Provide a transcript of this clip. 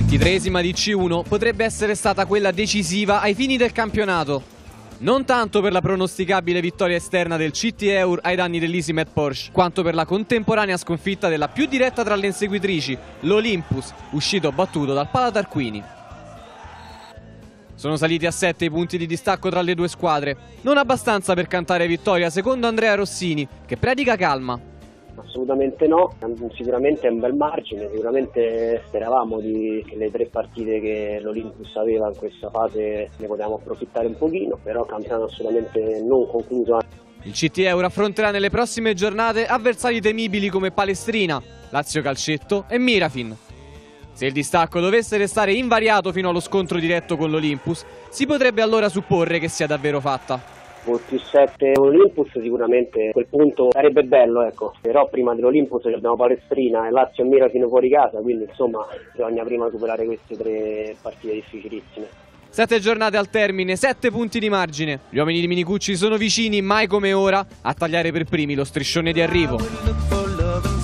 ventitreesima di C1 potrebbe essere stata quella decisiva ai fini del campionato. Non tanto per la pronosticabile vittoria esterna del CT Eur ai danni dell'Isimet Porsche, quanto per la contemporanea sconfitta della più diretta tra le inseguitrici, l'Olympus, uscito battuto dal Palatarquini. Sono saliti a 7 i punti di distacco tra le due squadre, non abbastanza per cantare vittoria secondo Andrea Rossini, che predica calma. Assolutamente no, sicuramente è un bel margine, sicuramente speravamo di, che le tre partite che l'Olympus aveva in questa fase ne potevamo approfittare un pochino, però campionato assolutamente non concluso. Il CT Euro affronterà nelle prossime giornate avversari temibili come Palestrina, Lazio Calcetto e Mirafin. Se il distacco dovesse restare invariato fino allo scontro diretto con l'Olympus, si potrebbe allora supporre che sia davvero fatta con più 7 Olympus sicuramente quel punto sarebbe bello ecco però prima dell'Olympus abbiamo Palestrina e Lazio e Mira fino fuori casa quindi insomma bisogna prima superare queste tre partite difficilissime Sette giornate al termine, sette punti di margine. Gli uomini di Minicucci sono vicini, mai come ora, a tagliare per primi lo striscione di arrivo.